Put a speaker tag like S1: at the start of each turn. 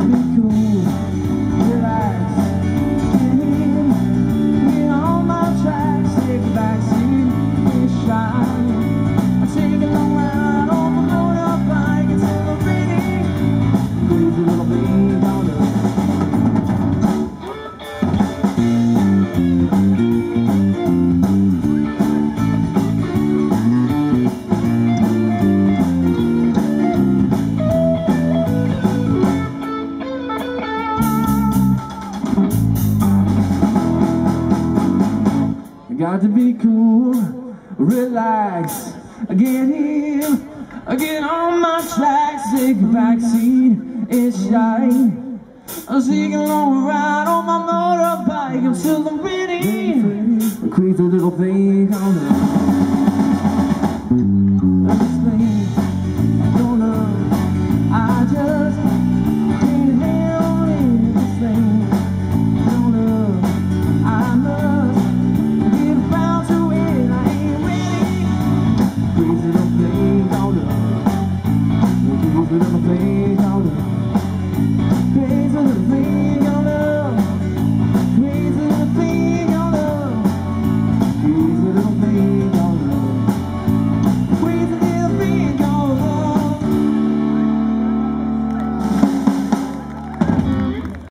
S1: Thank you. Got to be cool, relax, get here, get on my tracks, take a backseat, it's shy. I'm sneaking along ride on my motorbike until I'm ready. Creep the little thing away.